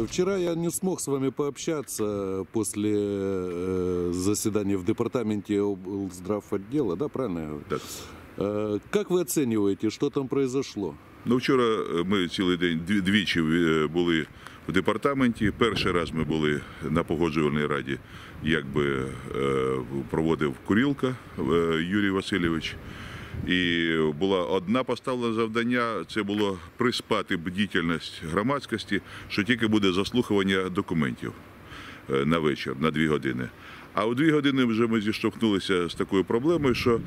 Э, Вчера я не смог с вами пообщаться после э, заседания в департаменте облздравотдела, да, правильно? я говорю? Так. Э, Как вы оцениваете, что там произошло? Ну, вчора е, ми цілий день дві- двічі е, були в департаменті. Перший раз ми були на погоджувальній раді, якби е, проводив Курілка е, Юрій Васильович. І була одна поставлена завдання це було приспати бдительність громадськості, що тільки буде заслухування документів е, на вечір, на дві години. А у дві години вже ми зіштовхнулися з такою проблемою, що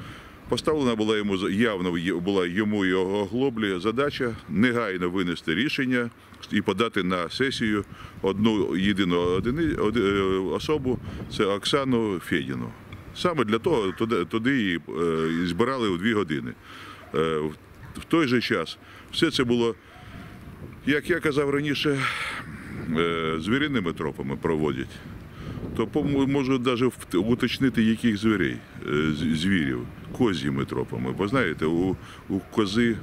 поставлена була йому явно була йому його глоблі задача негайно винести рішення і подати на сесію одну єдину е, особу це Оксану Федіну. Саме для того туди, туди її е, збирали у дві години. Е, в- той же час все це було, як я казав раніше, е, звіриними тропами проводять то можу навіть уточнити, яких звірей, звірів, козніми тропами. Бо знаєте, у, у кози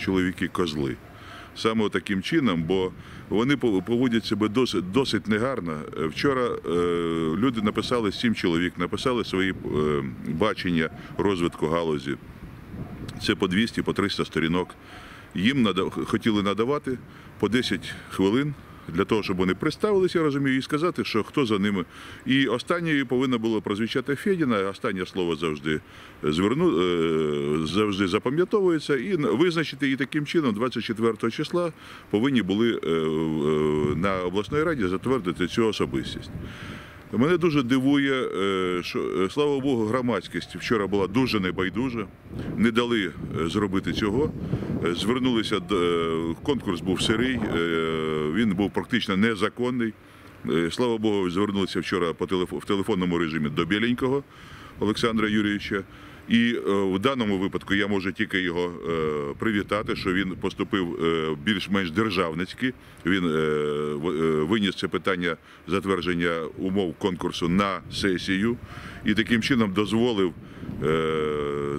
чоловіки козли. Саме таким чином, бо вони пов- поводять себе досить, досить негарно. Вчора е, люди написали, сім чоловік, написали свої е, бачення розвитку галузі. Це по 200, по 300 сторінок. Їм надав, хотіли надавати по 10 хвилин для того, щоб вони представилися, я розумію, і сказати, що хто за ними. І останньою повинна була прозвучати Федіна. Останнє слово завжди зверну, е, завжди запам'ятовується і визначити і таким чином 24 числа повинні були е, е, на обласної раді затвердити цю особистість. Мене дуже дивує, е, що е, слава Богу, громадськість вчора була дуже небайдужа, не дали е, зробити цього. Звернулися конкурс був сирий, він був практично незаконний. Слава Богу, звернулися вчора по телеф... в телефонному режимі до Біленького Олександра Юрійовича. І е, в даному випадку я можу тільки його е, привітати, що він поступив е, більш-менш державницьки. Він виніс це питання затвердження умов конкурсу на сесію і таким чином дозволив.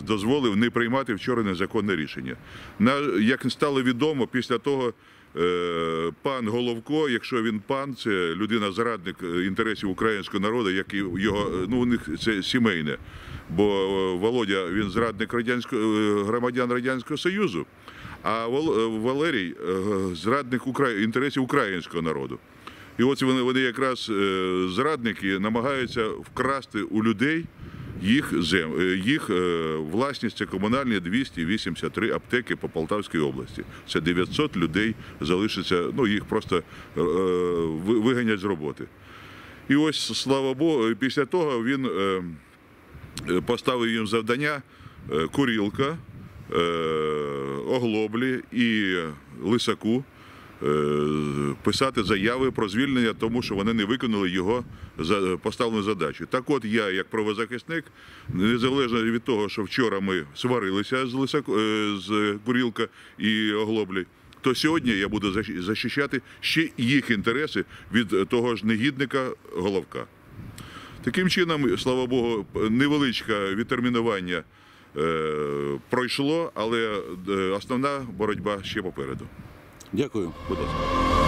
Дозволив не приймати вчора незаконне рішення. Як стало відомо, після того пан Головко, якщо він пан, це людина зрадник інтересів українського народу, як і його ну у них це сімейне. Бо е, Володя він зрадник радянського е, громадян радянського союзу, а е, Валерій зрадник інтересів українського народу. І от вони, вони якраз зрадники намагаються вкрасти у людей їх зем, їх власність це комунальні 283 аптеки по Полтавській області. Це 900 людей залишиться, ну їх просто виганять з роботи. І ось, слава Богу, після того він поставив їм завдання е, курілка, е, оглоблі і лисаку е, писати заяви про звільнення, тому що вони не виконали його поставлену задачу. Так от я, як правозахисник, незалежно від того, що вчора ми сварилися з лисаку е, з курілка і оглоблі. То сьогодні я буду захищати ще їх інтереси від того ж негідника головка. Таким чином, слава Богу, невеличке відтермінування е, пройшло, але е, основна боротьба ще попереду. Дякую. Будь ласка.